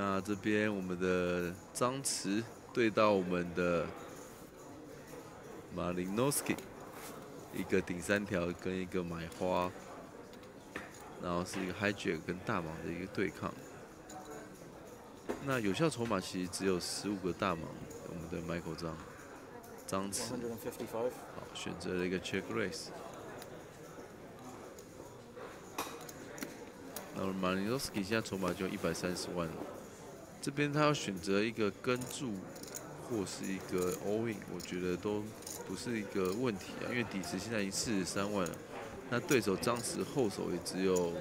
那这边我们的张弛对到我们的马林诺斯基，一个顶三条跟一个买花，然后是一个 hijack 跟大盲的一个对抗。那有效筹码其实只有十五个大盲，我们的 Michael 张张弛，好选择了一个 check raise。那马林诺斯基现在筹码就一百三十万，这边他要选择一个跟注或是一个 all in，我觉得都不是一个问题啊，因为底池现在已经四十三万了，那对手张弛后手也只有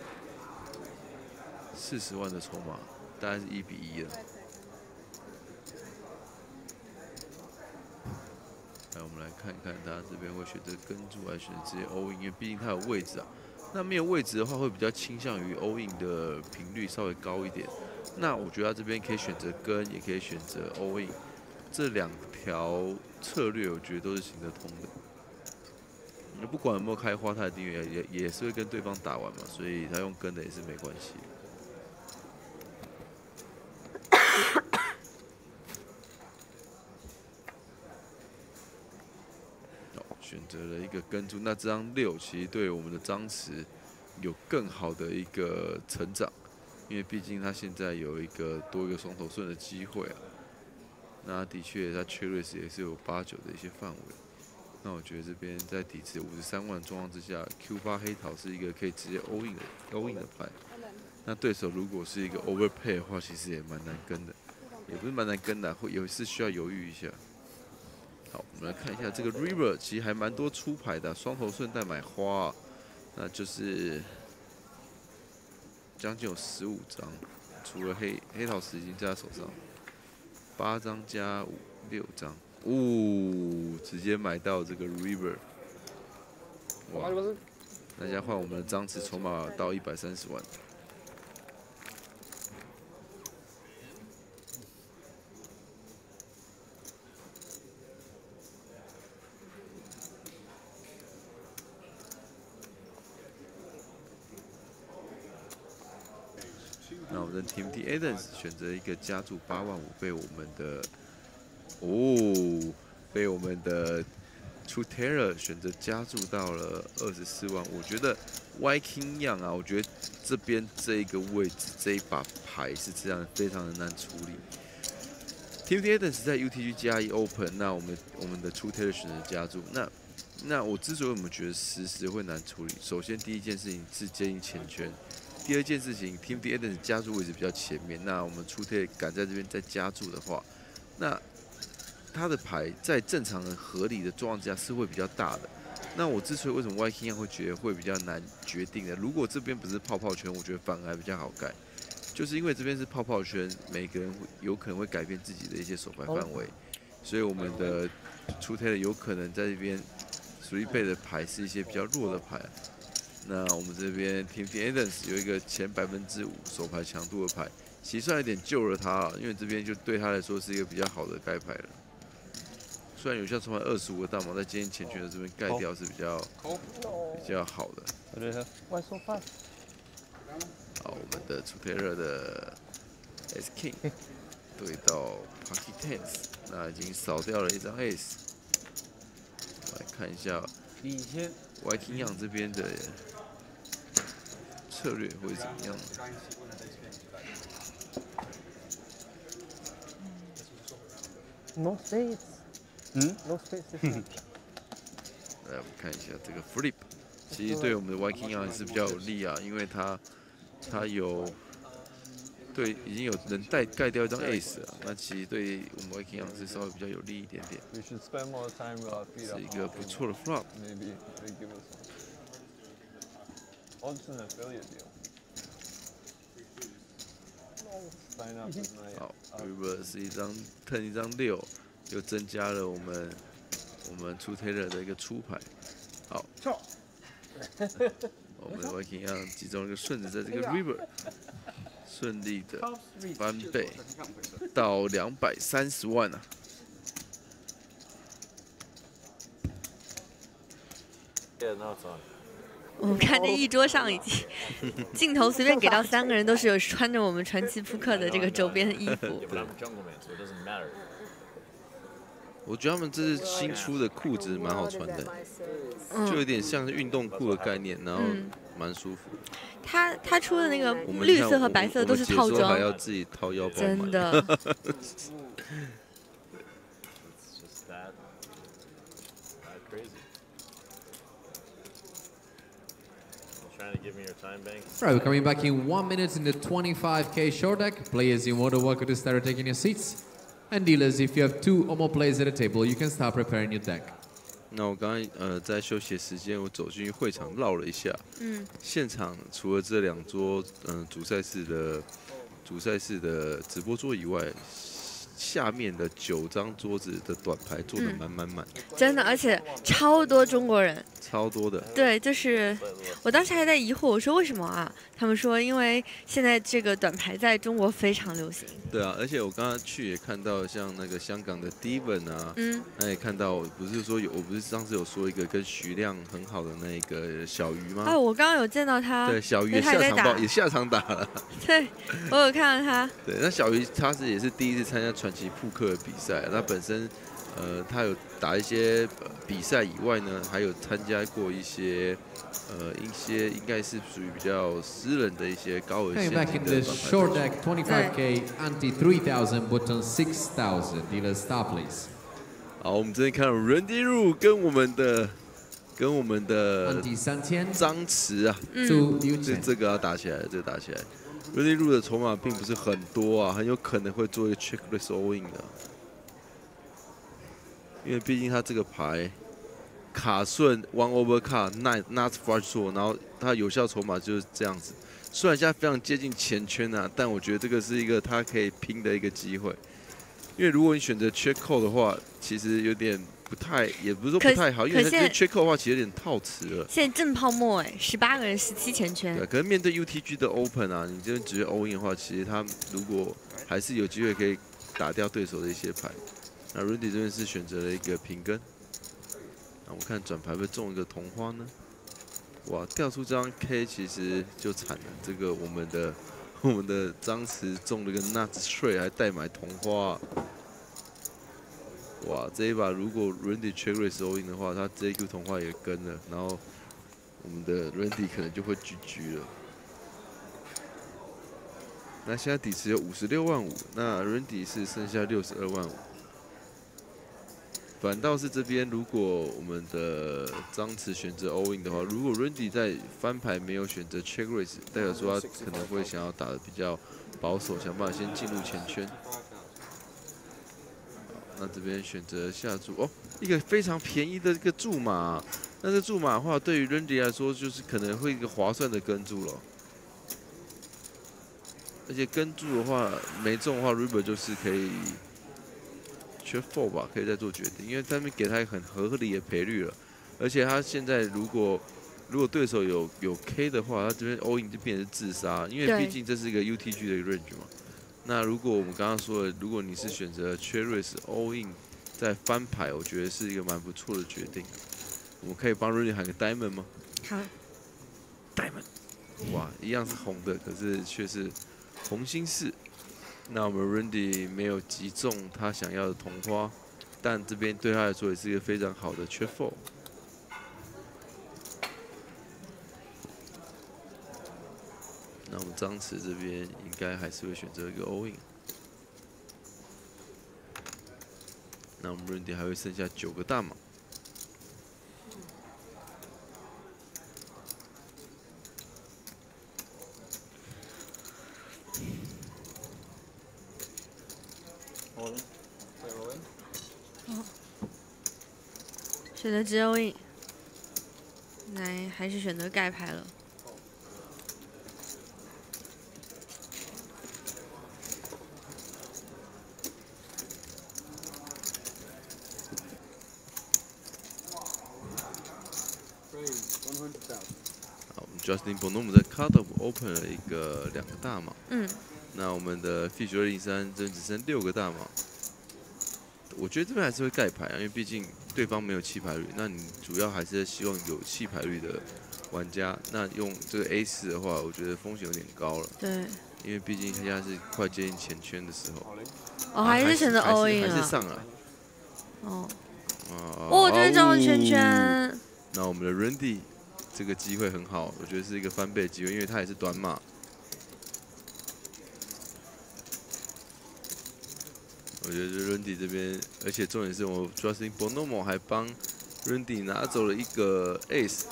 四十万的筹码，大概是一比一了。来，我们来看看他这边会选择跟注还是选择直接 all in，因为毕竟他有位置啊。那没有位置的话，会比较倾向于 all in 的频率稍微高一点。那我觉得这边可以选择跟，也可以选择 all in，这两条策略我觉得都是行得通的。你不管有没有开花，他的订阅也也是会跟对方打完嘛，所以他用跟的也是没关系。选择了一个跟注，那这张六其实对我们的张弛有更好的一个成长，因为毕竟他现在有一个多一个双头顺的机会啊。那的确，他 c h e r i s 也是有八九的一些范围。那我觉得这边在底池五十三万状况之下，Q 八黑桃是一个可以直接 all in 的 all in 的牌。那对手如果是一个 overpay 的话，其实也蛮难跟的，也不是蛮难跟的，会有是需要犹豫一下。好，我们来看一下这个 River，其实还蛮多出牌的，双头顺带买花，那就是将近有十五张，除了黑黑桃十已经在他手上，八张加五六张，呜，直接买到这个 River，哇，那家换我们的张弛筹码到一百三十万。的 Timothy Adams 选择一个加注八万五，被我们的哦，被我们的 True Terror 选择加注到了二十四万。我觉得 Viking Young 啊，我觉得这边这一个位置这一把牌是这样非常的难处理。Tim T Adams 在 UTG 加一 Open，那我们我们的 True Terror 选择加注。那那我之所以我们觉得实时会难处理，首先第一件事情是接应前圈。第二件事情，Timothy Adams 加注位置比较前面，那我们出贴敢在这边再加注的话，那他的牌在正常的合理的状况之下是会比较大的。那我之所以为什么 Y King 会觉得会比较难决定的，如果这边不是泡泡圈，我觉得反而还比较好盖，就是因为这边是泡泡圈，每个人有可能会改变自己的一些手牌范围，所以我们的出贴的有可能在这边属于背的牌是一些比较弱的牌。那我们这边 Timothy Adams 有一个前百分之五手牌强度的牌，其实算有点救了他，因为这边就对他来说是一个比较好的盖牌了。虽然有效筹码二十五个大盲在今天前圈的这边盖掉是比较比较好的。好，我们的 t 佩 r 的 S King 对到 Pocket Tens，那已经扫掉了一张 Ace。来看一下 Y King 养这边的。策略会怎么样？No states，嗯，No states。来，我们看一下这个 flip，其实对我们的 Viking 还是比较有利啊，因为它它有对已经有能带盖掉一张 ace 了，那其实对我们 Viking 是稍微比较有利一点点。是一个不错的 flop。好 r i v e r 是一张 turn 一张六，又增加了我们我们出 Taylor 的一个出牌。好，我们的 Viking 要集中一个顺子在这个 River，顺利的翻倍到两百三十万啊！我们看这一桌上已经 镜头随便给到三个人，都是有穿着我们传奇扑克的这个周边的衣服。我觉得他们这是新出的裤子，蛮好穿的，就有点像是运动裤的概念，然后蛮舒服。他他出的那个绿色和白色都是套装，还要自己掏腰包真的。Right, we're coming back in one minute in the 25k short deck. Players, you're more than welcome to start taking your seats. And dealers, if you have two or more players at the table, you can start preparing your deck. 那我刚刚呃在休息时间，我走进去会场绕了一下。嗯。现场除了这两桌嗯主赛事的主赛事的直播桌以外。 下面的九张桌子的短牌坐的满满满，真的，而且超多中国人，超多的。对，就是我当时还在疑惑，我说为什么啊？他们说因为现在这个短牌在中国非常流行。对啊，而且我刚刚去也看到像那个香港的 Devon 啊，嗯，那也看到，不是说有，我不是上次有说一个跟徐亮很好的那个小鱼吗？啊，我刚刚有见到他，对，小鱼也下场打，也下场打了。对，我有看到他。对，那小鱼他是也是第一次参加传。及扑克比赛，那本身，呃，他有打一些比赛以外呢，还有参加过一些，呃，一些应该是属于比较私人的一些高额限定的好，我们这边看到 Randy Ru 跟我们的跟我们的张弛啊，这这个要打起来，这个打起来。Randy 入的筹码并不是很多啊，很有可能会做一个 checklist all in 的，因为毕竟他这个牌卡顺 one over 卡 nine not flush 然后他有效筹码就是这样子。虽然现在非常接近前圈啊，但我觉得这个是一个他可以拼的一个机会。因为如果你选择 check call 的话，其实有点。不太，也不是说不太好，因为现在缺扣的话，其实有点套词了。现在正泡沫哎，十八个人，十七前圈。对，可是面对 UTG 的 Open 啊，你这边直接 all in 的话，其实他如果还是有机会可以打掉对手的一些牌。那 RUNDY 这边是选择了一个平跟。那我看转牌会中一个同花呢？哇，掉出这张 K 其实就惨了。这个我们的 我们的张弛中了个 Nuts Trade，还代买同花。哇，这一把如果 Randy Cherry 收赢的话，他 JQ 同话也跟了，然后我们的 Randy 可能就会 GG 了。那现在底池有五十六万五，那 Randy 是剩下六十二万五。反倒是这边，如果我们的张弛选择 All In 的话，如果 Randy 在翻牌没有选择 Check Raise，代表说他可能会想要打的比较保守，想办法先进入前圈。那这边选择下注哦，一个非常便宜的一个注码。那这注码的话，对于 Randy 来说，就是可能会一个划算的跟注了。而且跟注的话，没中的话，River 就是可以缺 four 吧，可以再做决定，因为他们给他很合理的赔率了。而且他现在如果如果对手有有 K 的话，他这边 all in 就变成自杀，因为毕竟这是一个 UTG 的 range 嘛。那如果我们刚刚说的，如果你是选择 Cherry All In 再翻牌，我觉得是一个蛮不错的决定。我们可以帮 Randy 喊个 Diamond 吗？好，Diamond。哇，一样是红的，可是却是红心四。那我们 Randy 没有击中他想要的同花，但这边对他来说也是一个非常好的缺 four。那我们张弛这边应该还是会选择一个 all in。那我们 Randy 还会剩下九个大码。all in，选择直 all in，来还是选择盖牌了。Justin Bonum 在 Cut Up Open 了一个两个大码，嗯，那我们的 Fish 二零三真只剩六个大码，我觉得这边还是会盖牌啊，因为毕竟对方没有弃牌率，那你主要还是希望有弃牌率的玩家，那用这个 A 四的话，我觉得风险有点高了，对，因为毕竟现在是快接近前圈的时候。哦，啊还是选择还是 all in 还是啊。上了。哦，哦哦，这边圈。圈，那我们的 Randy 这个机会很好，我觉得是一个翻倍机会，因为他也是短码。我觉得 Randy 这边，而且重点是我 Justin Bonomo 还帮 Randy 拿走了一个 Ace。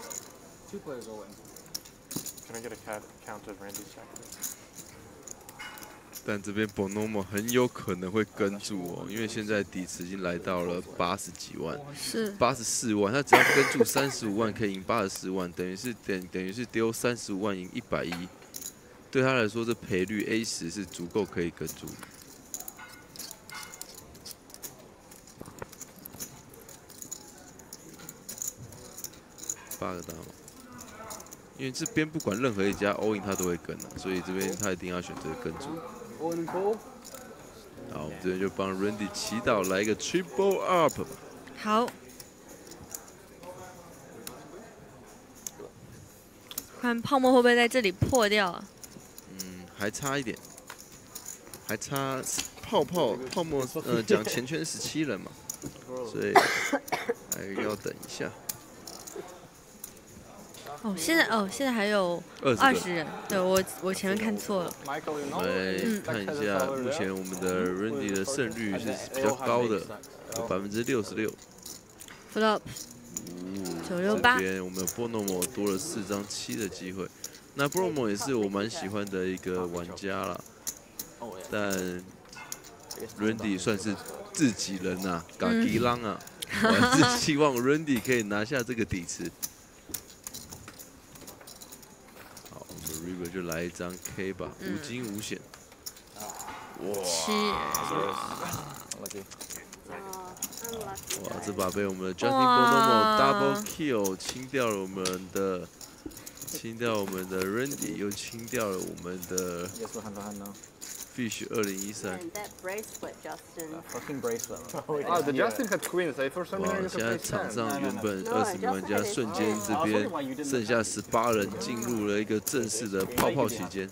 但这边 Bonomo 很有可能会跟住哦，因为现在底池已经来到了八十几万，是八十四万，他只要跟住三十五万可以赢八十四万，等于是等等于是丢三十五万赢一百一，对他来说这赔率 A 十是足够可以跟住的。八个大嘛，因为这边不管任何一家 all in 他都会跟的、所以这边他一定要选择跟住。好，我们这边就帮 Randy 祈祷来一个 triple up 吧。好。看泡沫会不会在这里破掉啊？嗯，还差一点，还差泡泡泡沫，呃，讲前圈十七人嘛，所以还要等一下。哦，现在哦，现在还有二十人，对我我前面看错了。来看一下，目前我们的 Randy 的胜率是比较高的，百分之六十六。flop 九六八这边我们波诺摩多了四张七的机会。那波诺摩也是我蛮喜欢的一个玩家啦，但 Randy 算是自己人呐、嘎吉浪啊，我还是希望 Randy 可以拿下这个底池。就来一张 K 吧，无惊无险。七，哇，这把被我们的 Justin 哇 Bonomo double kill 清掉了我们的，清掉我们的 Randy，又清掉了我们的必须二零一三。现在场上原本二十玩家瞬间这边剩下十八人，进入了一个正式的泡泡期间。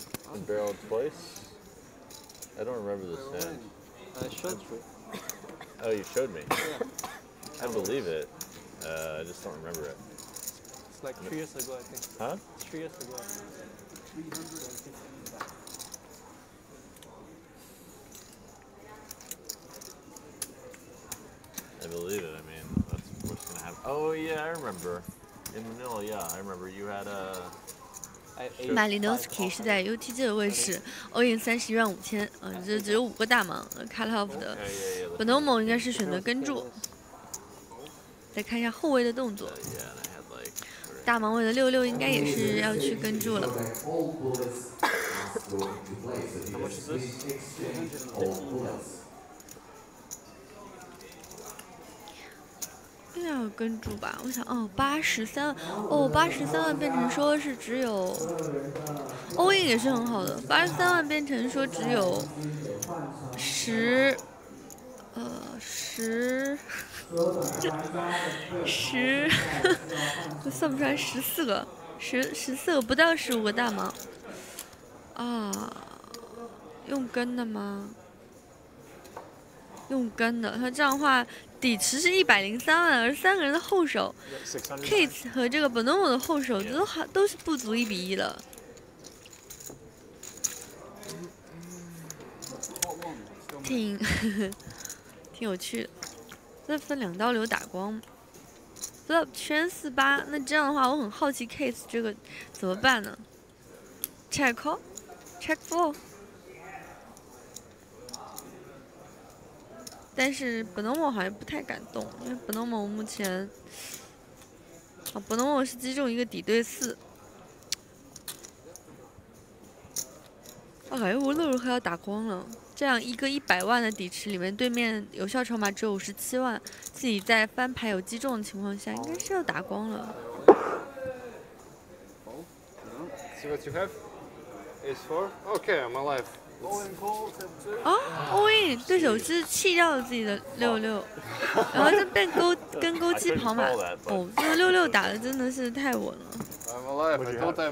I believe it. I mean, that's what's gonna happen. Oh yeah, I remember. In Manila, yeah, I remember you had a. I ate 马里诺斯 k 是在 UTG 的位置，all in 三十一万五千，嗯，这只有五个大盲 cut off 的 Yeah, yeah, yeah. 本 o 某应该是选择跟住，再看一下后卫的动作，Yeah, and I had like. three. 大盲位的六六应该也是要去跟住了。All bullets must go into place. So you much is can this? exchange all bullets. 应该要跟住吧？我想，哦，八十三，哦，八十三万变成说是只有欧印也是很好的，八十三万变成说只有十，呃，十，十，我 算不出来十四个，十十四个不到十五个大盲啊，用跟的吗？用跟的，他这样的话底池是一百零三万，而三个人的后手. Kate 和这个 Bonomo 的后手都还都是不足一比一的。挺 挺有趣的，再分两刀流打光。flop 圈四八，那这样的话，我很好奇 Case 这个怎么办呢？Check call，check four。但是 Bonomo 好像不太敢动，因为 Bonomo 目前，啊，Bonomo 是击中一个底对四。我感觉无论如何要打光了，这样一个一百万的底池里面，对面有效筹码只有五十七万，自己在翻牌有击中的情况下，应该是要打光了。See what you have? Ace four. Okay, I'm alive. 哦，all in，对手是弃掉了自己的六六，然后就变勾跟勾机跑马，哦，这个六六打的真的是太稳了。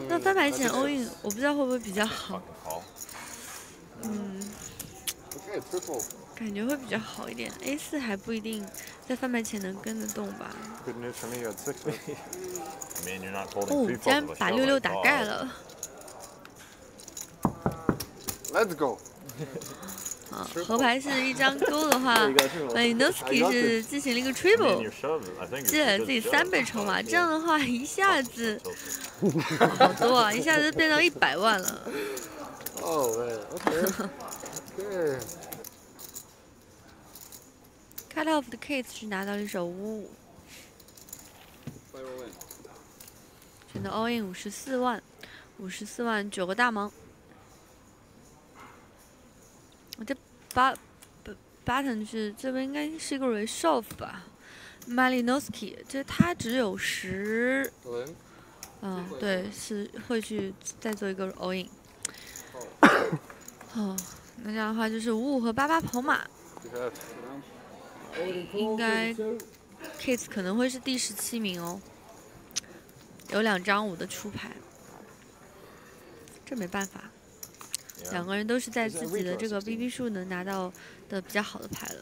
那翻牌前 all in，我不知道会不会比较好。嗯，感觉会比较好一点。A 四还不一定在翻牌前能跟得动吧。哦，竟然把六六打盖了。Let's go。啊，河牌是一张勾的话，那 Inoski 是进行了一个 triple，积累了自己三倍筹码，这样的话一下子好多啊，一下子变到一百万了。哦喂，OK，对。Cut off 的 case 是拿到了一手五五，选择 all in 五十四万，五十四万九个大盲。我这八 button 是这边应该是一个 resolve 吧，Malinowski 这他只有十.嗯，对，是会去再做一个 all in。哦，那这样的话就是五五和八八跑马，应该 Case 可能会是第十七名哦，有两张五的出牌，这没办法.两个人都是在自己的这个 BB 数能拿到的比较好的牌了。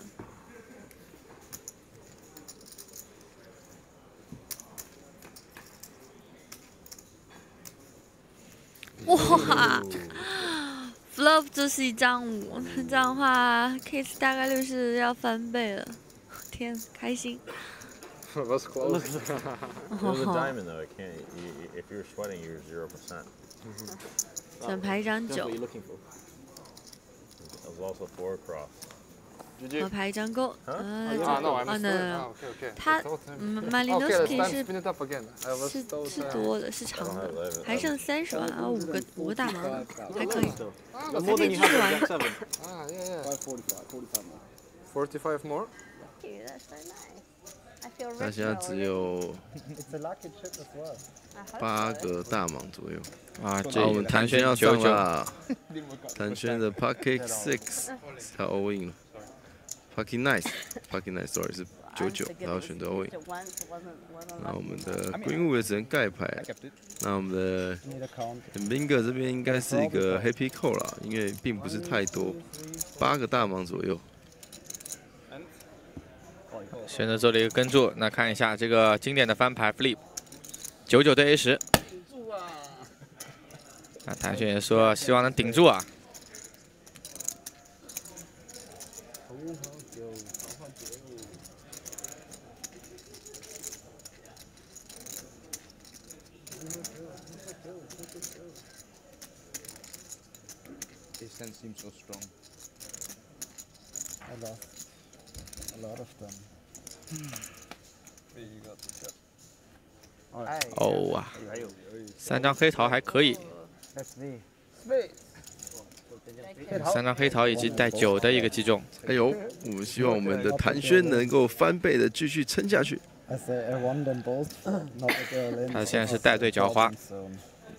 哇，Flop 就是一张五，这样的话 Case 大概率是要翻倍了，天，开心。Was close. It was a diamond though. It can't. You, you- if you're sweating, you're zero percent. 想排一张九。我排一张勾。啊，那我他马里诺斯基是是是多的，是长的，还剩三十万啊，五个五个大盲，还可以，还可以继玩。Forty-five more. Nice. 他现在只有八个大盲左右。啊，这，我们谭轩要上九九，啦，谭轩的 Pocket Six 他 all in 了，Pocket Nice，Pocket Nice，sorry 是九九，然后选择 all in wasn't 那我们的 Greenwood 也只能盖牌那我们的. Bingo 这边应该是一个 Happy Call 啦，因为并不是太多，八个大盲左右。选择做了一个跟注。那看一下这个经典的翻牌 flip，九九对 A 十。那谭轩也说希望能顶住啊。This hand seems so strong. I lost a lot of them. Ay, 哦哇，三张黑桃还可以，三张黑桃以及带九的一个击中。哎呦，我们希望我们的谭轩能够翻倍的继续撑下去。他现在是带队狡猾，So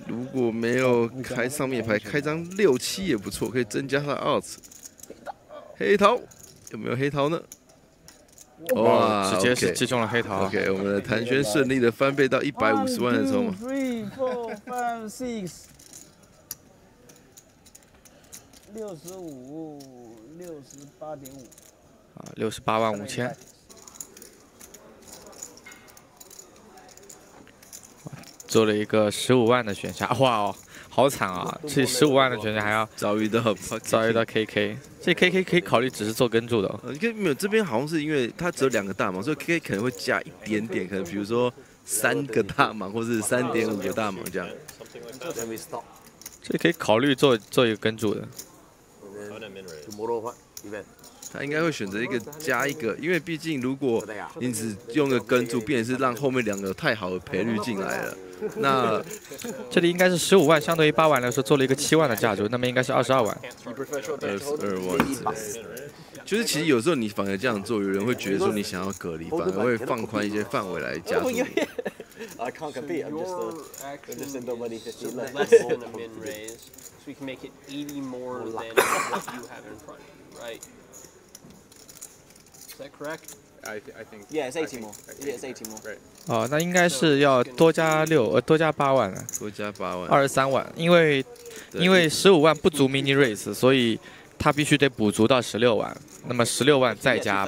如果没有开上面牌，开张六七也不错，可以增加他的 odds。黑桃有没有黑桃呢？哇，直接是击中了黑桃啊。OK，我们的谭轩顺利的翻倍到一百五十万的筹码。three, four, five, six. 六十五，六十八点五。啊，六十八万五千。做了一个十五万的选项，哇哦，好惨啊！这十五万的选项还要遭遇到遭遇到 KK，这 KK 可以考虑只是做跟注的没有这边好像是因为它只有两个大盲，所以 K K 可能会加一点点，可能比如说三个大盲，或是三点五个大盲这样。这可以考虑做做一个跟注的。他应该会选择一个加一个因为毕竟如果你只用个跟注变是让后面两个太好的赔率进来了。那这里应该是十五万相对于八万来说做了一个七万的价值那么应该是二十二万。二十二万就是其实有时候你反而这样做有人会觉得说你想要隔离反而会放宽一些范围来加速一点？I I think. Yeah, it's 80 more. Yeah, it's 80 more. 哦，那应该是要多加六，呃，多加八万啊。多加八万。二十三万，因为因为十五万不足 mini race，所以他必须得补足到十六万。那么十六万再加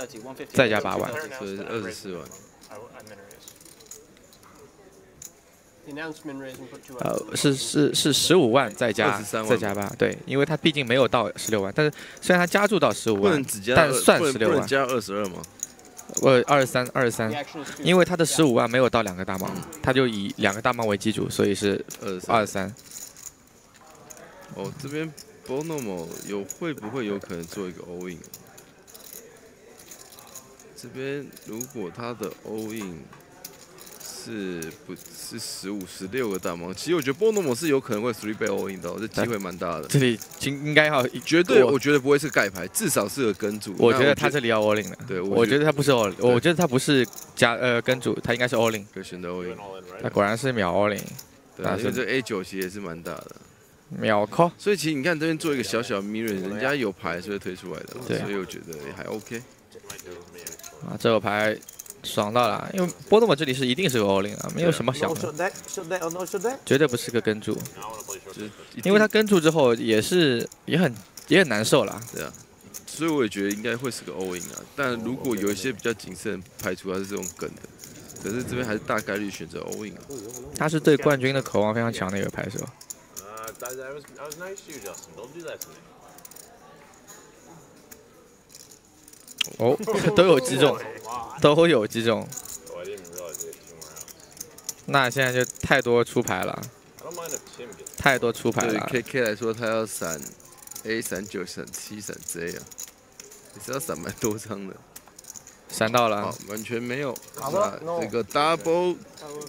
再加八万，所以二十四万。呃是是是十五万再加万再加八，对，因为他毕竟没有到十六万，但是虽然他加注到十五万但算不能16万不能加二十二吗？我二十三二十三.因为他的十五万没有到两个大盲，他就以两个大盲为基础，所以是二二十三。哦，这边 Bonomo 有会不会有可能做一个 all in？这边如果他的 all in 是不是十五、十六个大盲？其实我觉得 Bonomo 是有可能会 three 倍 all in 的哦，这机会蛮大的。这里应应该要绝对，我我觉得不会是盖牌，至少是个跟注。那我觉得他这里要 all in 的，对，我觉得得他不是 all，in，我觉得他不是加呃跟主，他应该是 all in，可选择 all in。他果然是秒 all in，对啊，那是这 A 九其实也是蛮大的。秒 call。所以其实你看这边做一个小小 mirror，人家有牌是会推出来的，对所以我觉得也还 OK。啊，这个牌爽到了，因为波多姆这里是一定是个 all in 啊，没有什么想的?绝对不是个跟注，就是因为他跟注之后也是也很也很难受啦。对啊，所以我也觉得应该会是个 all in 啊。但如果有一些比较谨慎，排除他是这种梗的，可是这边还是大概率选择 all in 啊。他是对冠军的渴望非常强的一个牌手。Uh, that, that was that was nice to you, Justin. Don't do that to me. 哦，都有击中，都有击中。那现在就太多出牌了，太多出牌了。对 KK 来说，他要闪 A 闪九闪七闪 Z 啊，你是要闪蛮多张的。闪到了，完全没有。那这个 double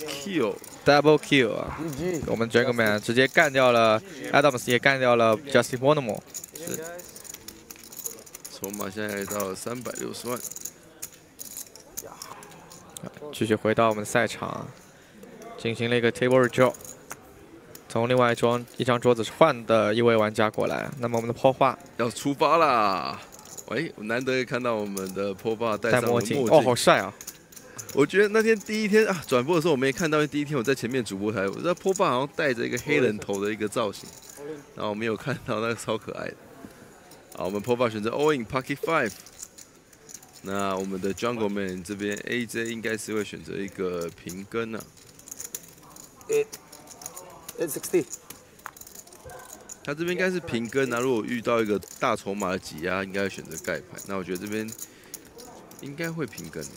kill double kill 啊，我们 Dragonman 直接干掉了 Adams，也干掉了 Justin bonamo。筹码现在到了三百六十万。继续回到我们的赛场啊，进行了一个 table redraw，从另外一张一张桌子换的一位玩家过来。那么我们的破画要出发啦！喂，我难得看到我们的破爸戴戴上了墨墨镜，哦，好帅啊！我觉得那天第一天啊，转播的时候我没看到，因为第一天我在前面主播台，我知道坡爸好像戴着一个黑人头的一个造型，然后我没有看到那个超可爱的。好，我们坡爸选择 all in pocket five。那我们的 Jungle Man 这边 AJ 应该是会选择一个平跟啊，Eight. Eight sixty. 他这边应该是平跟啊。如果遇到一个大筹码的挤压，应该会选择盖牌。那我觉得这边应该会平跟的。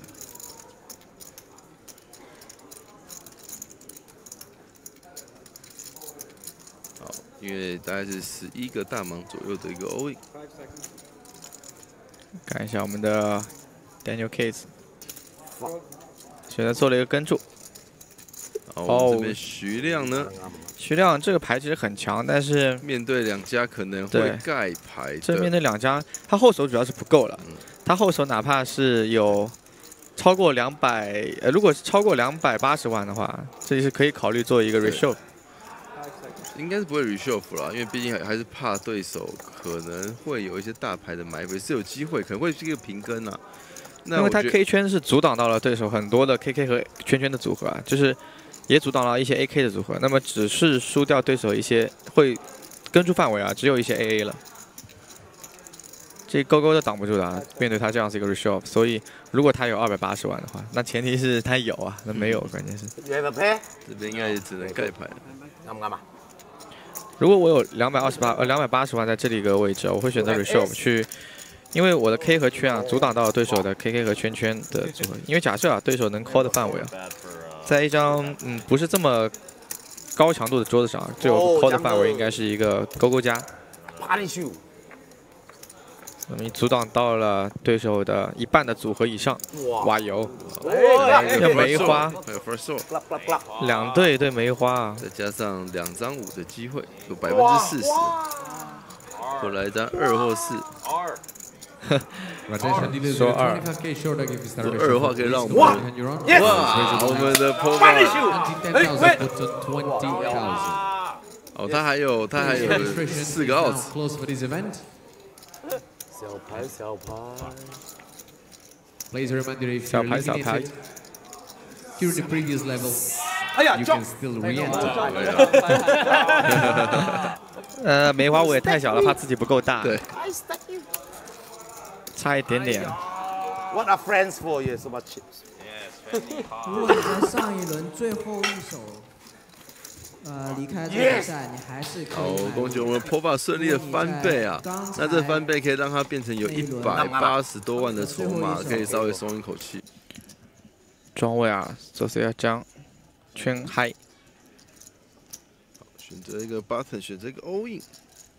因为大概是十一个大盲左右的一个 in。看一下我们的 Daniel Case，选择做了一个跟注。哦，这哦边徐亮呢，徐亮这个牌其实很强，但是面对两家可能会盖牌，这面对两家，他后手主要是不够了嗯。他后手哪怕是有超过两百，呃，如果是超过两百八十万的话，这里是可以考虑做一个 reshow。应该是不会 reshuffle 啦，因为毕竟还还是怕对手可能会有一些大牌的埋伏，是有机会，可能会是一个平跟啦。那因为他 K 圈是阻挡到了对手很多的 KK 和圈圈的组合啊，就是也阻挡了一些 AK 的组合。那么只是输掉对手一些会跟住范围啊，只有一些 AA 了。这勾勾都挡不住的啊，面对他这样子一个 reshow，所以如果他有二百八十万的话，那前提是他有啊，那没有，关键是?这边应该也只能盖牌了。啱唔啱啊？如果我有两百二十八呃两百八十万在这里一个位置，我会选择 reshow 去，因为我的 K 和圈啊阻挡到了对手的 KK 和圈圈的组合。因为假设啊对手能 call 的范围啊. Uh, 在一张嗯不是这么高强度的桌子上，对手 call 的范围应该是一个勾勾加。我们阻挡到了对手的一半的组合以上，哇。油，要梅花，两队对梅花，再加上两张五的机会，有百分之四十，后来一张二。或四，说二，说二的话可以让我们，哇，我们的 Pro，哎，哦，他还有他还有四个 out。小牌小牌。Please reminder if 小 you're 牌小牌 eliminated，during the previous level, 哎呀 you 撞 can still re-enter. 呃，梅花五也太小了，怕自己不够大。对.差一点点。What are friends for? You so much chips. 如果你在上一轮最后一手，呃，离开这个比赛，你还是可好以买，恭喜我们 POBA 顺利的翻倍啊！那这翻倍可以让它变成有一百八十多万的筹码，可以稍微松一口气。庄位啊，左手要将圈嗨。选择一个 button，选择一个 all in。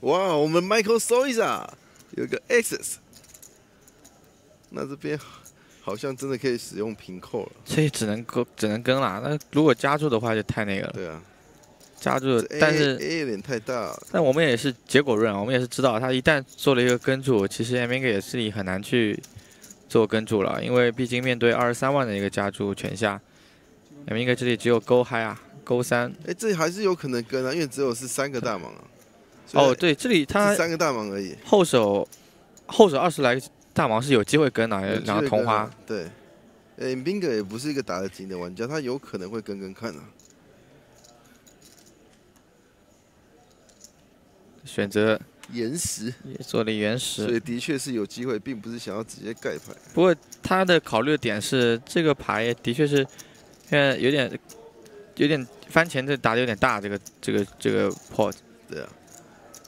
哇，我们 Michael Soiza 有一个 access，那这边好像真的可以使用平扣了。所以只能跟只能跟啦。那如果加注的话就太那个了。对啊，加注但是 A 有点太大了。但我们也是结果论啊，我们也是知道他一旦做了一个跟注，其实 M 也是很难去做跟注了，因为毕竟面对二十三万的一个加注全下，M 这里只有勾嗨啊，勾三。哎，这里还是有可能跟啊，因为只有是三个大盲啊。哦，对，这里他三个大盲而已。后手后手二十来个大盲是有机会跟的，两个同花。对，诶 b i n g 也不是一个打得紧的玩家，他有可能会跟跟看啊。选择岩石也做了岩石，所以的确是有机会，并不是想要直接盖牌。不过他的考虑的点是，这个牌的确是，现在有点有点翻前这打的有点大，这个这个这个 pot。对啊，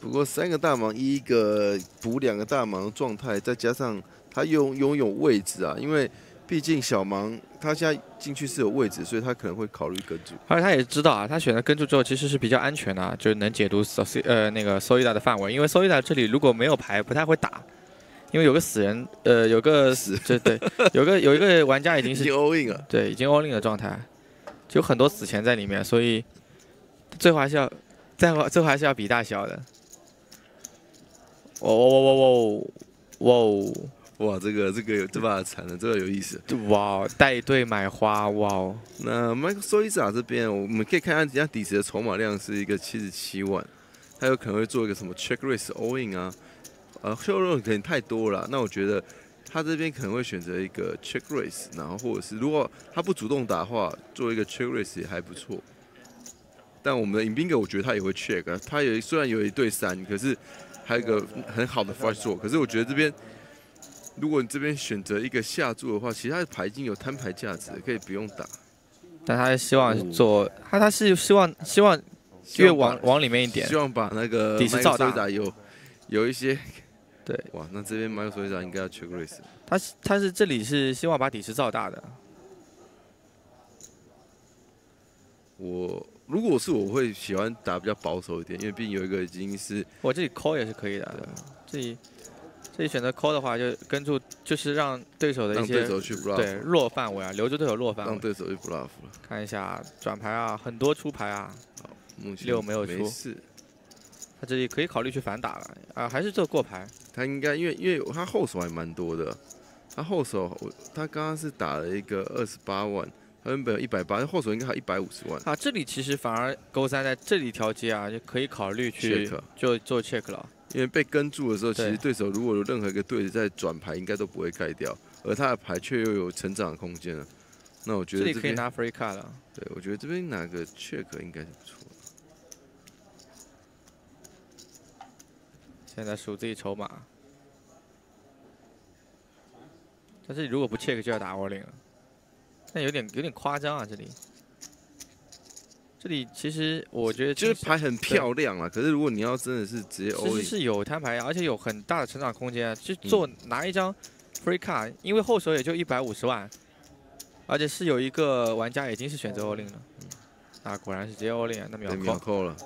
不过三个大盲，一个补两个大盲的状态，再加上他拥拥有位置啊，因为毕竟小芒他现在进去是有位置，所以他可能会考虑跟住。而且他也知道啊，他选择跟住之后其实是比较安全的、啊，就是能解读呃那个 s o i d a 的范围，因为 s o i d a 这里如果没有牌不太会打，因为有个死人，呃有个死，对对，有个有一个玩家已经是 已经 all in 了，对，已经 all in 的状态，就很多死钱在里面，所以最后还是要最后最后还是要比大小的。哦哦哦哦哦哇，这个这个有这把惨了，这个有意思。哇，带队买花，哇哦！那 Michael Soiza 这边，我们可以看看人家底池的筹码量是一个七十七万，他有可能会做一个什么 check raise all in 啊，呃，秀肉可能太多了，那我觉得他这边可能会选择一个 check raise，然后或者是如果他不主动打的话，做一个 check raise 也还不错。但我们的迎宾哥，我觉得他也会 check，啊他有虽然有一对三，可是还有一个很好的 flush 做，可是我觉得这边。如果你这边选择一个下注的话，其实他的牌已经有摊牌价值，可以不用打。但他希望做，他他是希望希望越往往里面一点，希望把那个底池造大有有一些对哇，那这边 Michael Soiza 应该要 check raise。他是他是这里是希望把底池造大的。我如果是我会喜欢打比较保守一点，因为毕竟有一个已经是我这里 call 也是可以的，这里这里选择 call 的话，就跟住就是让对手的一些让对手去 bluff 对弱范围啊，留住对手弱范围，让对手去 bluff 了。看一下转牌啊，很多出牌啊，目前六没有出。他这里可以考虑去反打了啊，还是做过牌。他应该因为因为他后手还蛮多的，他后手我他刚刚是打了一个二十八万，他原本有一百八，后手应该还一百五十万。啊，这里其实反而勾三在这里调节啊，就可以考虑去就做 check 了。因为被跟住的时候，其实对手如果有任何一个队在转牌，应该都不会盖掉，而他的牌却又有成长的空间了。那我觉得这里可以拿 free card 了。对，我觉得这边拿个 check 应该是不错的。现在数自己筹码，但是如果不 check 就要打 all in 了，那有点有点夸张啊！这里，这里其实我觉得就是牌很漂亮啊，可是如果你要真的是直接其 all 实 in，是有摊牌，而且有很大的成长空间啊。就嗯做拿一张 free card，因为后手也就一百五十万，而且是有一个玩家已经是选择 all in 了。啊，果然是直接 all in 啊，那秒对扣秒扣了。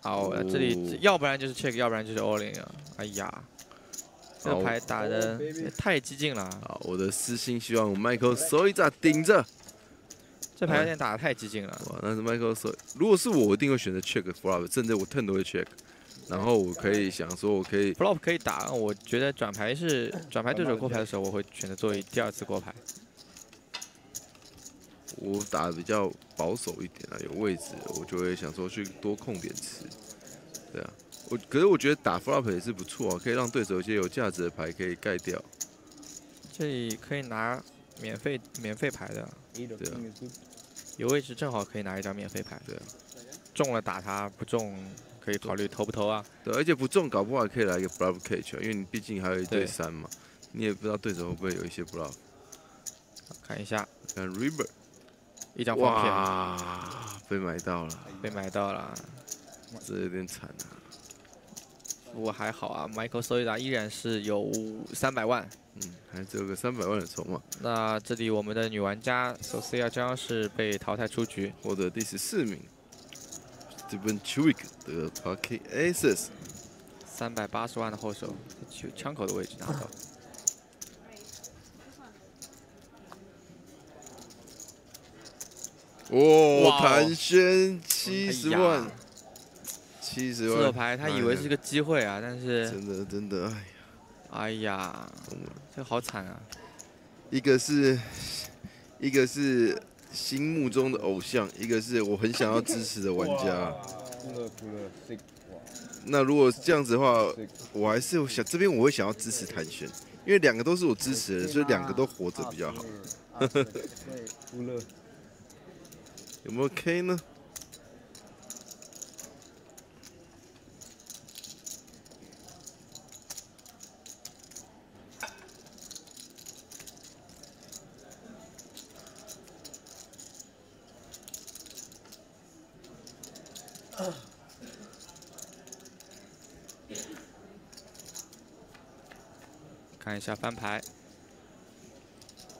好，这里要不然就是 check，要不然就是 all in 啊。哎呀，这个牌打的也太激进了啊。好，我的私心希望 Michael Soiza 顶着。这牌有点打的太激进了。哇，那是 Michael Soiza。如果是我，我一定会选择 check flop，甚至我 turn 都会 check。然后我可以想说，我可以 flop 可以打，我觉得转牌是转牌对手过牌的时候，我会选择作为第二次过牌。我打的比较保守一点啊，有位置，我就会想说去多控点池。对啊，我可是我觉得打 flop 也是不错啊，可以让对手一些有价值的牌可以盖掉。这里可以拿免费免费牌的，对.有位置正好可以拿一张免费牌。对啊，中了打他，不中可以考虑投不投啊？对，而且不中搞不好也可以来一个 bluff catch，啊因为你毕竟还有一对对三嘛，你也不知道对手会不会有一些 bluff。看一下，看 river，一张黄片哇，被买到了，被买到了，这有点惨啊。不过还好啊，Michael s o y d a 依然是有三百万。嗯，还只有个三百万的筹码。那这里我们的女玩家 Sophia 将是被淘汰出局，获得第十四名。Steven Chuick 的 Pocket Aces，三百八十万的后手，去枪口的位置拿到。哦，哇哦谭轩七十万，七十万。这牌他以为是个机会啊，但是真的真的，哎呀，哎呀，这好惨啊！一个是一个是心目中的偶像，一个是我很想要支持的玩家。那如果这样子的话，我还是想这边我会想要支持谭轩，因为两个都是我支持的人，所以两个都活着比较好。对，哭了。有没有 K 呢？下翻牌。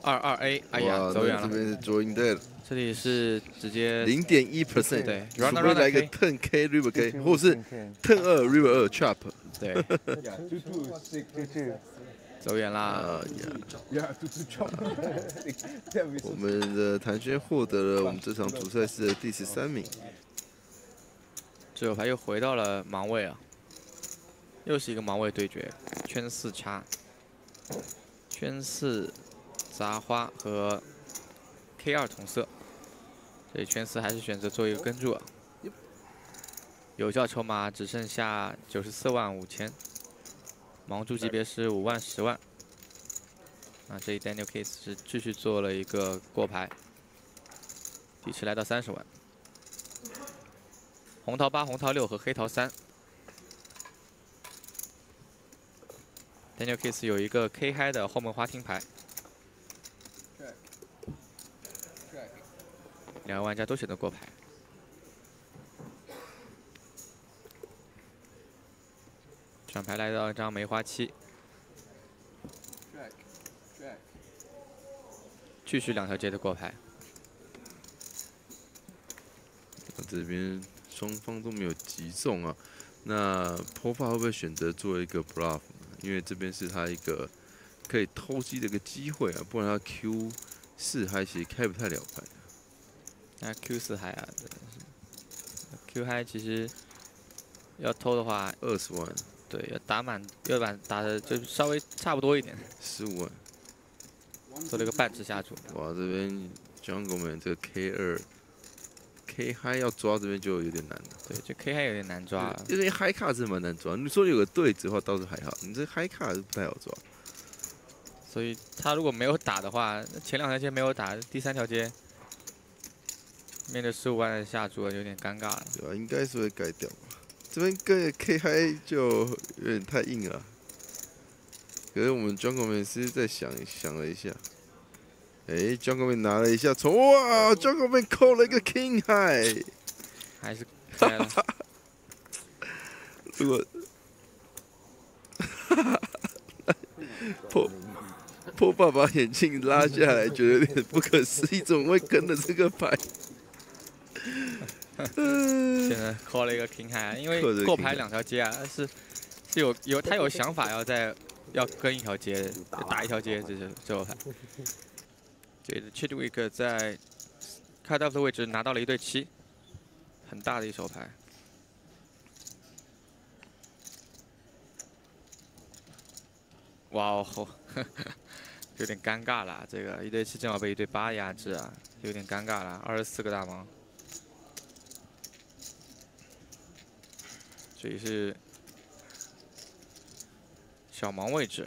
二二 A，哎呀，走远了。这边是 join 这里是直接零点一 percent，对，除非来一个 ten K river K，或是 ten 二 river 二 Chop，对。走远啦！我们的谭轩获得了我们这场主赛事的第十三名，最后牌又回到了盲位啊，又是一个盲位对决，圈四差。圈四杂花和 K 二同色，所以圈四还是选择做一个跟注啊。有效筹码只剩下九十四万五千，盲注级别是五万十万。那这一 Daniel Case 是继续做了一个过牌，底池来到三十万。红桃八、红桃六和黑桃三。Daniel Kiss 有一个 K 嗨的后门花厅牌，两个玩家都选择过牌。转牌来到一张梅花七，继续两条街的过牌。这边双方都没有击中啊。那 Pova 会不会选择做一个 bluff？呢因为这边是他一个可以偷鸡的一个机会啊，不然他 Q 四嗨其实开不太了牌。那 Q 四嗨啊，真的是 Q 嗨其实要偷的话，二十万，对，要打满，要把打的就稍微差不多一点，十五万。做了一个半只下注。哇，这边 Jungle Man 这个 K 二 K 嗨要抓这边就有点难了。对，就 K 嗨有点难抓啊。因为嗨卡是蛮难抓，你说有个对子的话倒是还好，你这嗨卡是不太好抓。所以他如果没有打的话，那前两条街没有打，第三条街面对十五万的下注有点尴尬了。对吧？应该是会改掉吧。这边跟 K 嗨就有点太硬了。可是我们 Jungle Man 是再想想了一下，哎，Jungle Man 拿了一下从哇，Jungle Man 扣了一个 King High，还是开了。如果 破破爸把眼镜拉下来，觉得有点不可思议，怎么会跟着这个牌？现在扣了一个 king high，因为过牌两条街啊，是是有有他有想法要在要跟一条街打一条街，这是最后牌。这个 Chidwick 在 cut off 的位置拿到了一对七，很大的一手牌。哇哦，有点尴尬了，这个一对七正好被一对八压制啊，有点尴尬了，二十四个大盲。这里是小盲位置，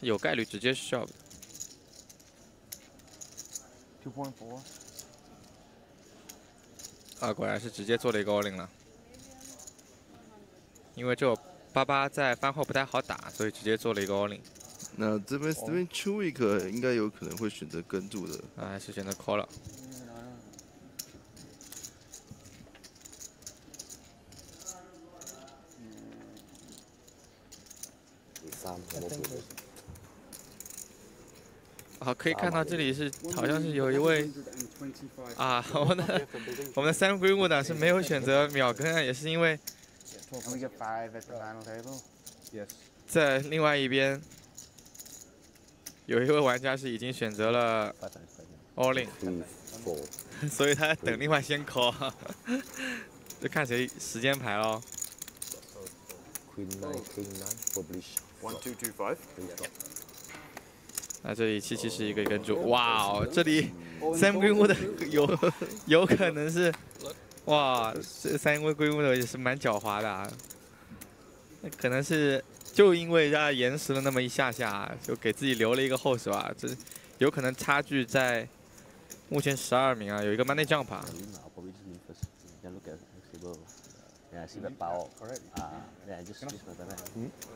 有概率直接 shove。Two point four. 啊，果然是直接做了一个 all in 了。因为这种八八在翻后不太好打，所以直接做了一个 all in。那这边这边 u i k 应该有可能会选择跟住的。啊，还是选择 call 了。三，我不会。好，可以看到这里是好像是有一位啊，我们的我们的 Sam 的是没有选择秒跟啊，也是因为在另外一边有一位玩家是已经选择了 All In，所以他在等另外先 call，就看谁时间牌喽。Queen nine, king nine, publish. One two two five. 那这里七七是一个跟住，哇哦，这里 Sam Greenwood 有有可能是，哇，这 Sam Greenwood 也是蛮狡猾的啊，可能是就因为他延时了那么一下下，就给自己留了一个后手啊，这有可能差距在目前十二名啊，有一个 money jump 啊。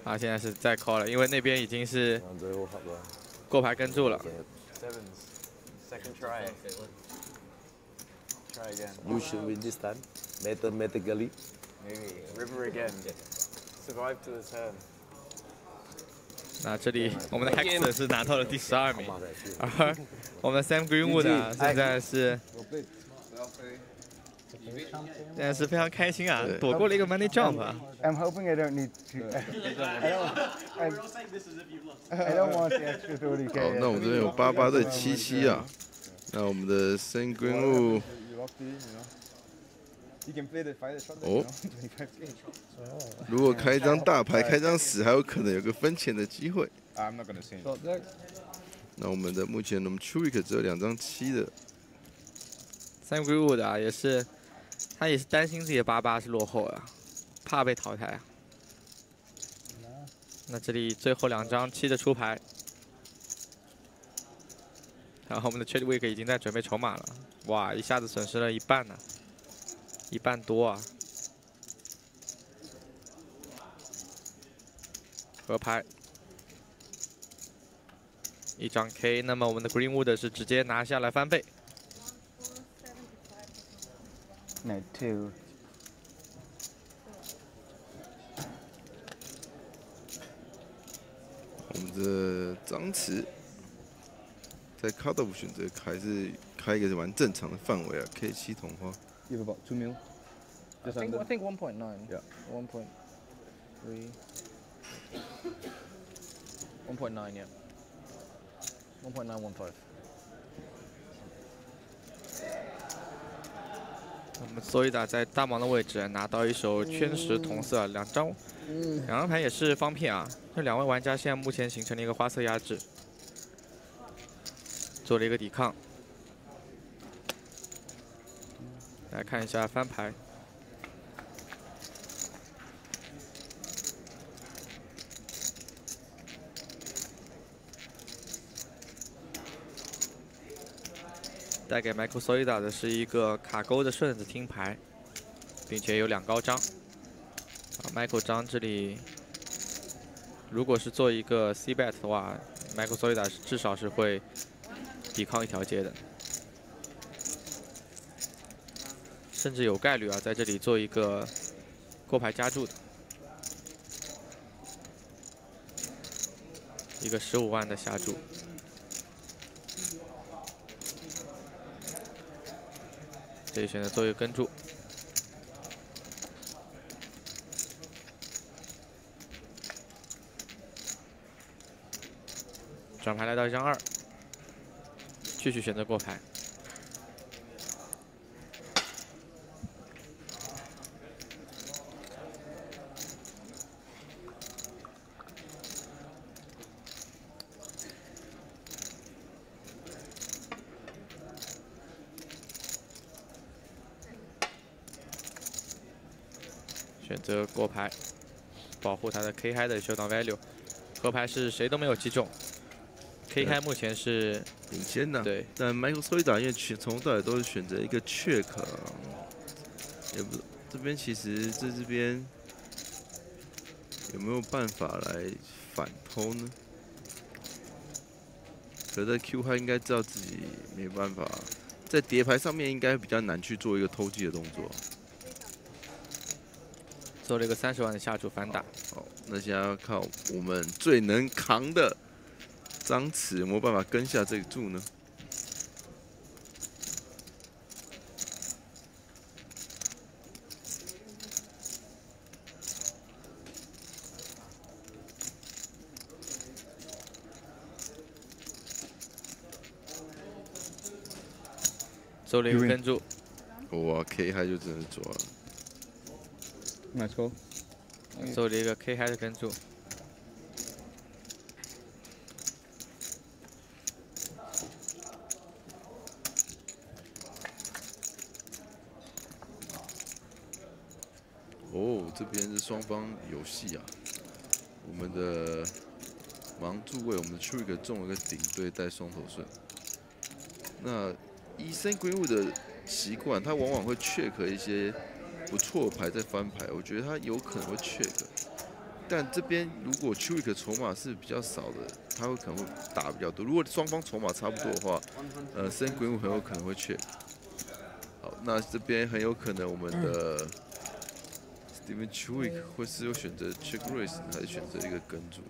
啊，现在是在 call 了，因为那边已经是。过牌跟住了。Sevens. Second try. Try again. You should win this time, mathematically. Maybe. River again. Survive to the turn. 那这里我们的 Hex 是拿到了第十二名，而我们的 Sam Greenwood 啊，现在是现在是非常开心啊，躲过了一个 money jump 啊。I'm hoping I don't need to. I don't. Want the extra 30k. 好，那我们这边有八八对七七啊。那我们的 Greenwood You locked in, you can play the. Oh. Know, 25k. 如果开一张大牌，开张死，还有可能有个分钱的机会。I'm not gonna. 那我们的目前我们 c h u i k 只有两张七的，Sam Greenwood 啊，也是他也是担心自己的八八是落后啊，怕被淘汰啊。那这里最后两张七的出牌，然后我们的 Chadwick 已经在准备筹码了，哇，一下子损失了一半呢、一半多啊。合牌，一张 K，那么我们的 Greenwood 是直接拿下来翻倍。No, two. 我们的张弛在 cut off 选择还是开一个蛮正常的范围啊，K 七同花。 You have about two mil. I Just think, under. I think 1.9. Yeah. 1.3. 1.9, yeah. 1.915. 我们索伊达在大盲的位置拿到一手圈石同色，两张两张牌也是方片啊。这两位玩家现在目前形成了一个花色压制，做了一个抵抗。来看一下翻牌，带给 Michael Soida 的是一个卡钩的顺子听牌，并且有两高张。啊，Michael 张这里，如果是做一个 C bet 的话，Michael Soida 至少是会抵抗一条街的，甚至有概率啊在这里做一个过牌加注的，一个十五万的下注。可以选择做一个跟注。转牌来到一张二，继续选择过牌。择过牌，保护他的 K high 的 showdown value。河牌是谁都没有击中，K 开目前是领先的。对，但 Michael s o y d a 因为全从头到尾都是选择一个 check，啊也不这边其实在这边有没有办法来反偷呢？可在 Q 他应该知道自己没办法，在叠牌上面应该比较难去做一个偷鸡的动作。做了一个三十万的下注反打。好，那现在要靠我们最能扛的张弛有没有办法跟下这个注呢？做了一个跟注，哇，K 还就只能抓了。Let's go. 做了一个 K 开的跟注。哦，这边是双方游戏啊。我们的盲注为我们的 Trick 中了个顶对带双头顺。那医生归物的习惯，他往往会 check 一些不错的牌在翻牌，我觉得他有可能会 check。但这边如果 Trick 筹码是比较少的，他会可能会打比较多。如果双方筹码差不多的话，呃，生归物很有可能会 check。好，那这边很有可能我们的 Steven Chwick 会是有选择 check raise 还是选择一个跟注？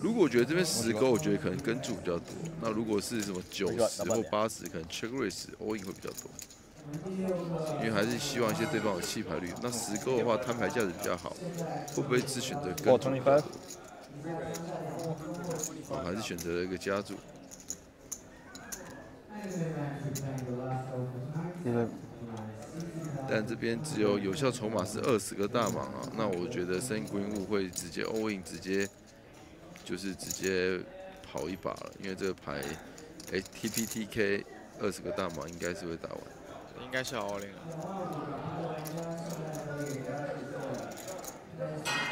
如果我觉得这边十勾，我觉得可能跟注比较多。那如果是什么九十或八十，可能 check raise all in 会比较多。因为还是希望一些对方有弃牌率。那十勾的话，摊牌价值比较好，会不会只选择跟注比较多？哦，还是选择了一个加注。但这边只有有效筹码是二十个大盲啊，那我觉得深归物会直接 all in，直接就是直接跑一把了，因为这个牌，哎，TPTK 二十个大盲应该是会打完。应该是要 all in 了，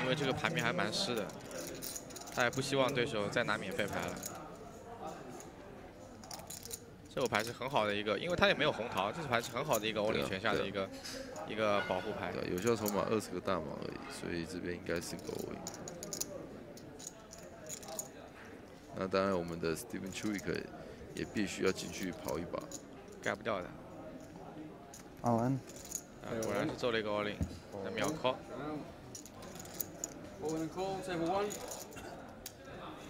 因为这个盘面还蛮湿的，他也不希望对手再拿免费牌了。这手牌是很好的一个，因为他也没有红桃，这手牌是很好的一个 all 对 in 啊权下的一个一个保护牌。对，有效筹码二十个大盲而已，所以这边应该是个 all in。那当然，我们的 Steven Chwick 也必须要进去跑一把。改不掉的。奥恩，果然来是做了一个奥林，来秒 call。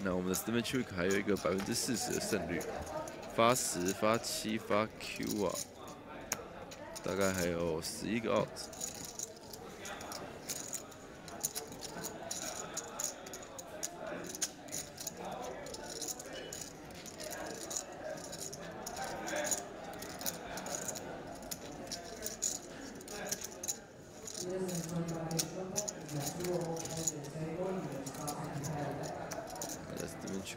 那我们的 Stephen Chu 还有一个百分之四十的胜率，发十、发七、发 Q 啊，大概还有十一个 out。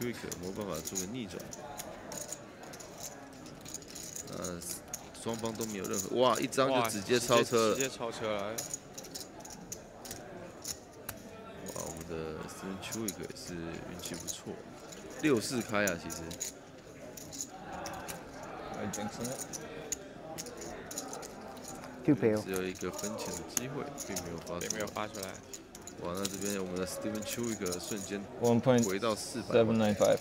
呃，Steven Chwick 有没有办法做个逆转？呃，双方都没有任何，哇，一张就直接超车了直。接超车了。哇，我们的 Steven Chwick 也是运气不错，六四开啊，其实。只有一个分钱的机会，并没有发没有发出来。哇，那这边我们的 Steven Chwick 瞬间 One point 回到四百 seven nine five.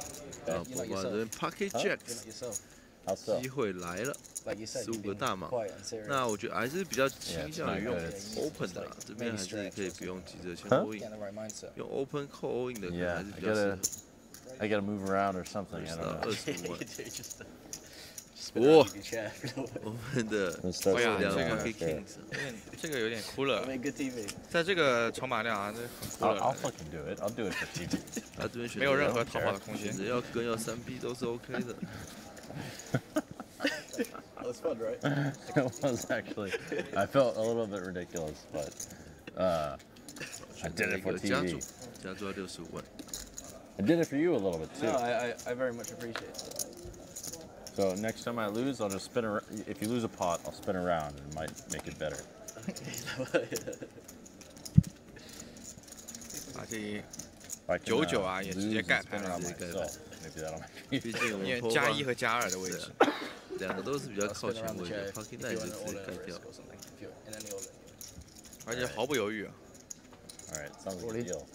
啊，我们这边 Pocket Jacks 机会来了 Like you said, 十五个大码 quiet and serious.。那我觉得还是比较倾向于用 open 的这边还是可以不用急着先 all in. 用 open 扣 all in 的可能 Yeah, 还是 I 比较适。I gotta move around or something. I don't know. 哇 spit out your chat. 我们的 Let's start 哎呀，两这个 Pocket Kings 有点这个有点哭了 I。mean, good TV. 在这个筹码量啊，这很哭 I'll, I'll 了。 fucking do it. I'll do it for TV. 他这边选择没有任何要逃跑的空间选择要跟要三 P 都是 OK 的。 That was fun, right? it was actually. I felt a little bit ridiculous, but uh, I 选择 did 了 it 一 for 个加注 TV.，加注到六十五万。 I did it for you a little bit too. No, I, I, I very much appreciate it. So next time I lose, I'll just spin around. If you lose a pot, I'll spin around and it might make it better. 啊，这 I I can, 九九 uh, 啊，也直 lose 接 and 盖 spin 牌 it 了 on。 myself. Maybe that'll make 毕竟我们因为 Pova 加一和加二的位置是啊两个都是比较靠前位的 p a r k i n g 就直接盖掉。而且毫不犹豫啊。 All right, sounds like a deal.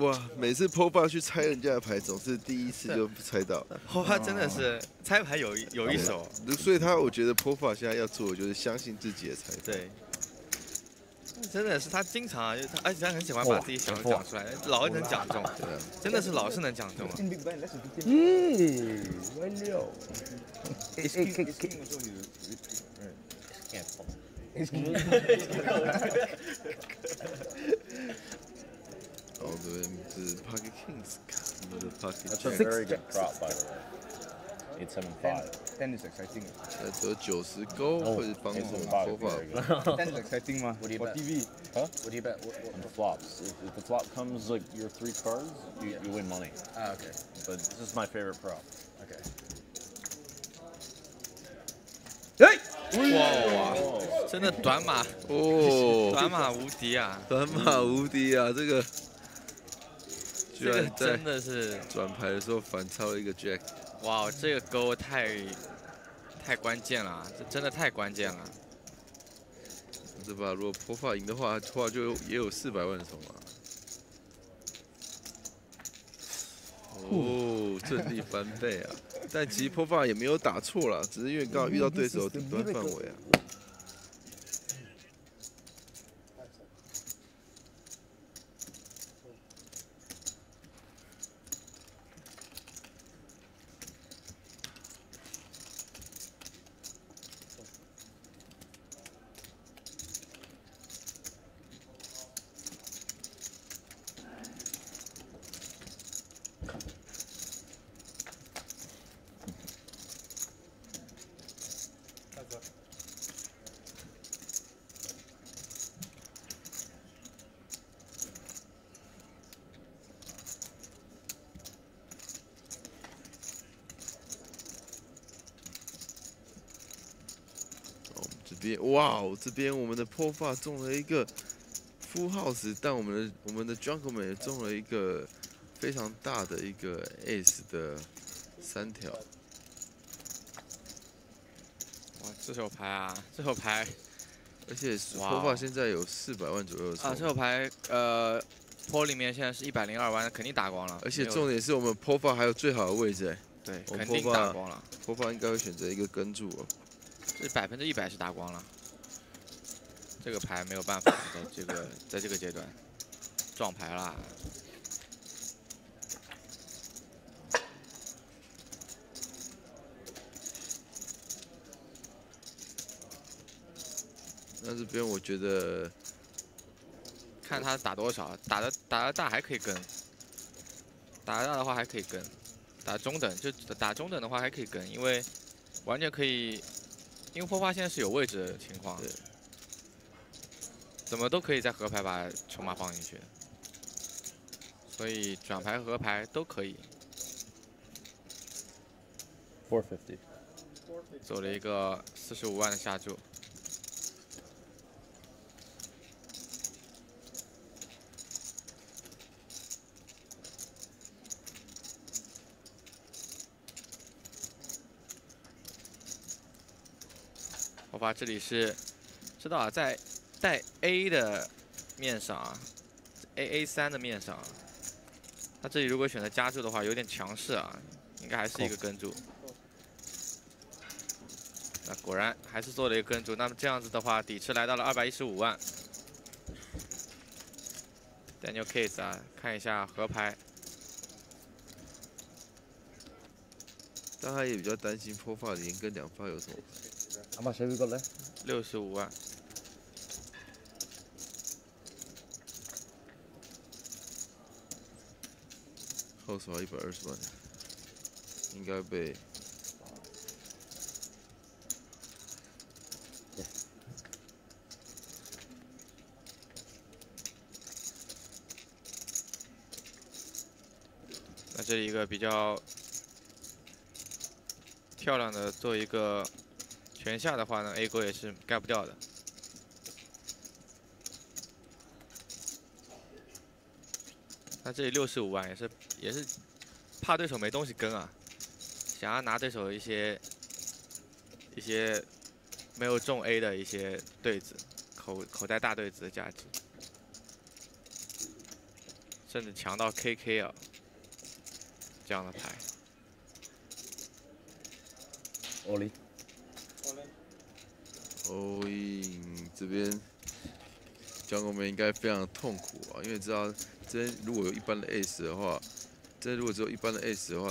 哇，每次 Pova 去猜人家的牌，总是第一次就猜到。Pova 真的是猜牌有一有一手，所以他我觉得 Pova 现在要做的就是相信自己的猜法。对，真的是他经常啊，就他，而且他很喜欢把自己想的讲出来，老是能讲中，真的是老是能讲中啊。嗯。It's A King- K it's K King was when you- you- can't fall. Oh, 好的，是 Pocket Kings，我们的 Pocket That's a Jacks very good prop, by the way. Eight seven five. Ten is exciting. 那得九十勾会帮助 eight seven five, Pova very good. Ten is exciting 吗 What do you For bet? TV. Huh? What do you bet? What, what, On the flops. If, if the flop comes like your three cards, you, you win money. Ah, okay. But this is my favorite prop. Okay. 哇哇，真的短马哦短马无敌啊！短马无敌啊！这个居这个然真的是转牌的时候反超了一个 Jack。哇，这个勾太太关键了，这真的太关键了。这把如果 Pova 赢的话，话就也有四百万筹码。哦，顺利翻倍啊！但其实 Pova 也没有打错了，只是因为刚遇到对手顶端范围啊。这边哇哦，这边我们的 Pova 中了一个 Full House，但我们的我们的 Junkman 也中了一个非常大的一个 Ace 的三条。哇，这手牌啊，这手牌，而且哇 Pova 现在有四百万左右的啊，这手牌呃，坡里面现在是一百零二万，肯定打光了。而且重点是我们 Pova 还有最好的位置哎。对肯定打光了。Pova 应该会选择一个跟注哦。这百分之一百是打光了。这个牌没有办法，在这个在这个阶段撞牌啦。那这边我觉得看他打多少，打的打的大还可以跟，打的大的话还可以跟，打中等就打中等的话还可以跟，因为完全可以，因为破发现在是有位置的情况，怎么都可以在河牌把筹码放进去，所以转牌和牌都可以。Four fifty. 走了一个四十五万的下注。我把这里是知道啊，在带 A 的面上啊，A A 三的面上啊，他这里如果选择加注的话，有点强势啊，应该还是一个跟注。那果然还是做了一个跟注，那么这样子的话，底池来到了二百一十五万。Daniel Case 啊，看一下合牌，但他也比较担心 Pova 连跟两发有什么牌。How much have you got left? 六十五万。后手一百二十万，应该被。那这一个比较漂亮的做一个全下的话呢，A 勾也是盖不掉的。那这里六十五万也是也是怕对手没东西跟啊，想要拿对手一些一些没有中 A 的一些对子，口口袋大对子的价值，甚至强到 KK 啊这样的牌。奥利，欧印这边，江国们应该非常痛苦啊，因为知道这边如果有一般的 ace 的话，这如果只有一般的 ace 的话，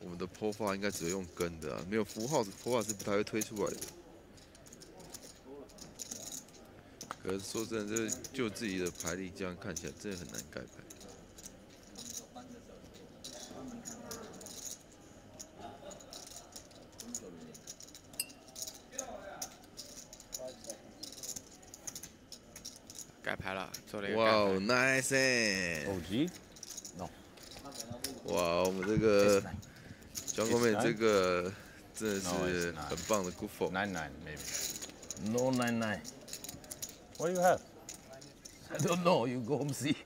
我们的 p 发应该只会用跟的啊，没有符号 p 发是不太会推出来的。可是说真的，这就自己的牌力这样看起来，真的很难改牌。改牌了，做了一个哇哦盖牌。，nice！欸 OG No 哇，我们这个江国妹这个真的是很棒的 good for。Nine nine maybe. No nine nine. What do you have? I don't know. You go home see.